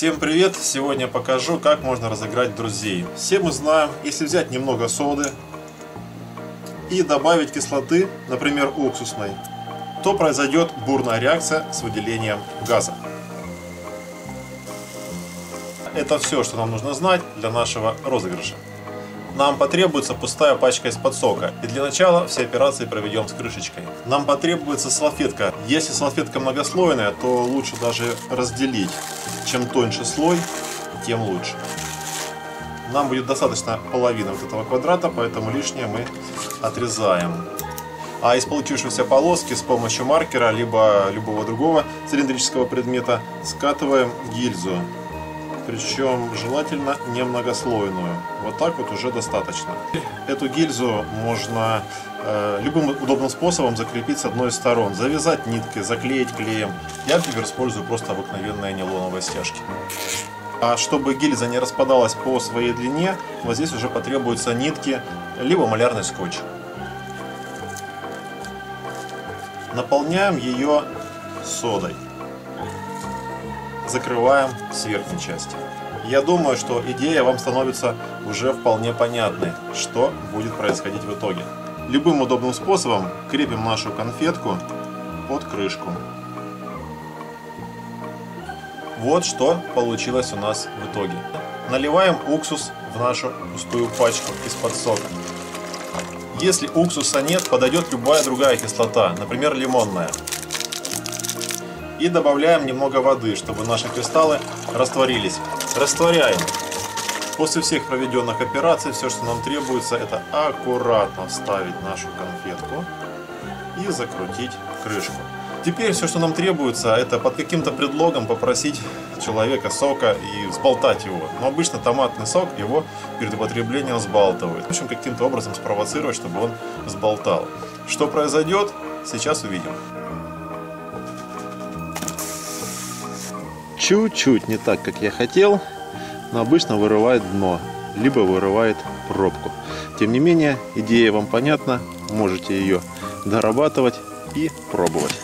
Всем привет! Сегодня покажу, как можно разыграть друзей. Все мы знаем, если взять немного соды и добавить кислоты, например уксусной, то произойдет бурная реакция с выделением газа. Это все, что нам нужно знать для нашего розыгрыша. Нам потребуется пустая пачка из-под сока. И для начала все операции проведем с крышечкой. Нам потребуется салфетка. Если салфетка многослойная, то лучше даже разделить. Чем тоньше слой, тем лучше. Нам будет достаточно половины вот этого квадрата, поэтому лишнее мы отрезаем. А из получившейся полоски с помощью маркера, либо любого другого цилиндрического предмета скатываем гильзу причем желательно не многослойную. Вот так вот уже достаточно. Эту гильзу можно э, любым удобным способом закрепить с одной из сторон. Завязать ниткой, заклеить клеем. Я, например, использую просто обыкновенные нейлоновые стяжки. А чтобы гильза не распадалась по своей длине, вот здесь уже потребуются нитки, либо малярный скотч. Наполняем ее содой закрываем с верхней части. Я думаю, что идея вам становится уже вполне понятной, что будет происходить в итоге. Любым удобным способом крепим нашу конфетку под крышку. Вот что получилось у нас в итоге. Наливаем уксус в нашу пустую пачку из-под сока. Если уксуса нет, подойдет любая другая кислота, например лимонная. И добавляем немного воды, чтобы наши кристаллы растворились. Растворяем. После всех проведенных операций все, что нам требуется, это аккуратно вставить нашу конфетку и закрутить крышку. Теперь все, что нам требуется, это под каким-то предлогом попросить человека сока и взболтать его. Но обычно томатный сок его перед употреблением взбалтывают. В общем, каким-то образом спровоцировать, чтобы он взболтал. Что произойдет, сейчас увидим. Чуть-чуть не так, как я хотел, но обычно вырывает дно, либо вырывает пробку. Тем не менее, идея вам понятна, можете ее дорабатывать и пробовать.